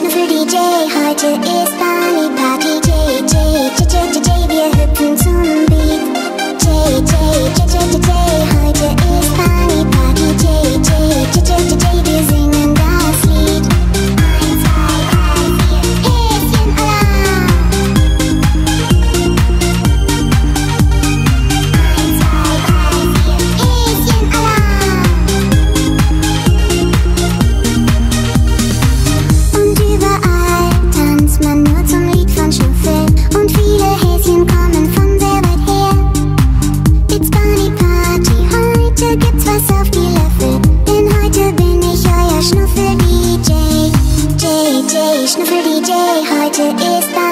Lyssna för DJ Heute ist Party J, J, J, J, J, J, wir hüpfen zum Beat J, J, J, J, J, J, heute Nicht für DJ, heute ist das.